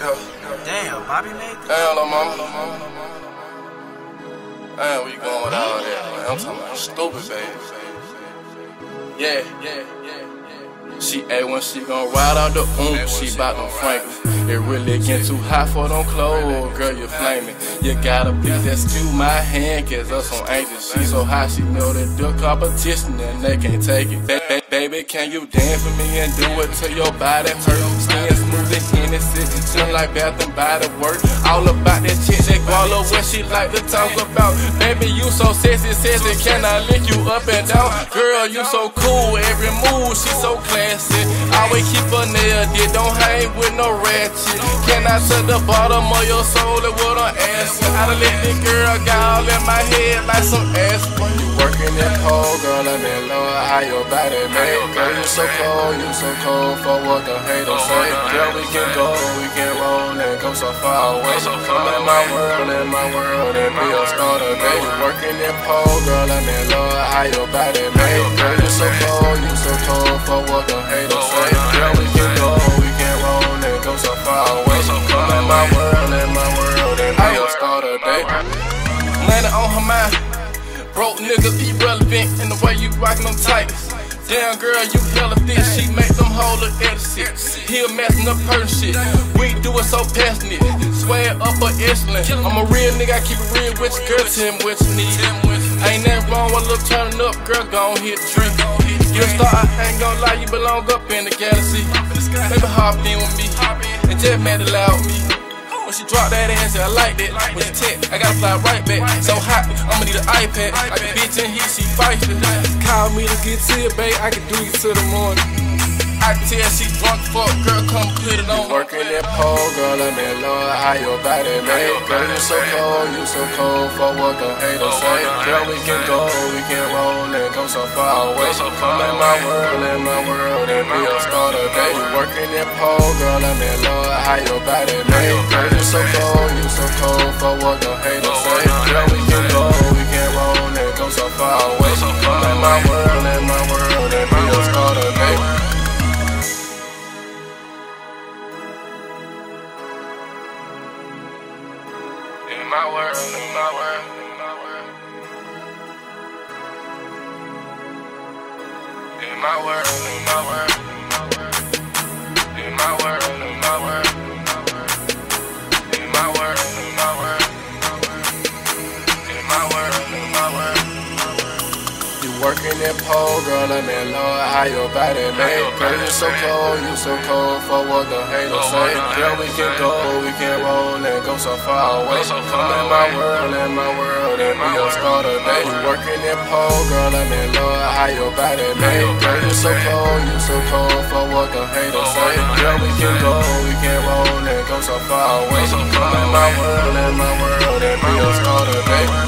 Oh, oh, damn, Bobby made this? Damn, little mama. Damn, we going with all that, man. I'm talking about stupid, baby. Yeah, yeah, yeah, yeah. She A when she gon' ride out the oom, she bout them Franklin. It really getting too hot for them clothes, girl, you flaming. You gotta be please excuse my hand, cause us some angels. She so hot, she know that the competition and they can't take it. Ba- ba- baby, can you dance for me and do it till your body hurt? Skin smooth and innocent, smell like Bath and Body Work. All about that chick that guala, what she like to talk about. Baby, you so sexy, sexy, can I lick you up and down? Girl, you so cool, every move, she so classy. Always keep her nail did, don't hang with no ratchet. Can I touch the bottom of your soul and what I'm asking? I done let this girl got all in my head like some aspirin. You working that cold, girl, and then Lord, how your body made. Girl, you so cold, you so cold for what the haters say. Girl, we can go, we can roll and go so far away. Come in my world, in my world, and be a star today. You working that pole, girl, and then Lord, how your body made. Girl, you so cold, you so cold for what the a star today. Money on her mind. Broke niggas irrelevant in the way you rockin' them tights. Damn girl, you hella thick, she make them hold look at. He a messin' up her shit. We do it so passionate, swear up a echelon. I'm a real nigga, I keep it real with you, girl. Tell me what you need. Ain't nothing wrong with a little turning up, girl. Gon' hit the drink. You a I ain't gon' lie, you belong up in the galaxy. Baby, hop in with me, and just mad allow me. She drop that ass, I like that. When she tech, I gotta fly right back. So hot, I'ma need an iPad. Bitch in heat, she fightin'. Call me to get to it, babe. I can do you till the morning. I can tell she drunk, fuck, girl, come put it on. Working that pole, girl, I mean, Lord, how your body made. Girl, you so cold, you so cold for what the haters say. Girl, we can go, we can roll and go so far away. Come in my world, in my world, and be a star today. You working that pole, girl, I mean, Lord, how your body made. Girl, you so cold, you so cold for what the haters say. Girl, we can go, we can roll and go so far away. Come in my world, in my world, and be a star today. In my world, in my world, in my world. My world, working that pole, girl, I mean, Lord, how your body made. Girl, you so cold, you so cold for what the haters say. Girl, we can go, we can roll and go so far away. Come in my world, in my world, and be a star today. You working that pole, girl, I mean, Lord, how your body made. Girl, you so cold, you so cold for what the haters say. Girl, we can go, we can roll and go so far away. Come in my world, in my world, and be a star today.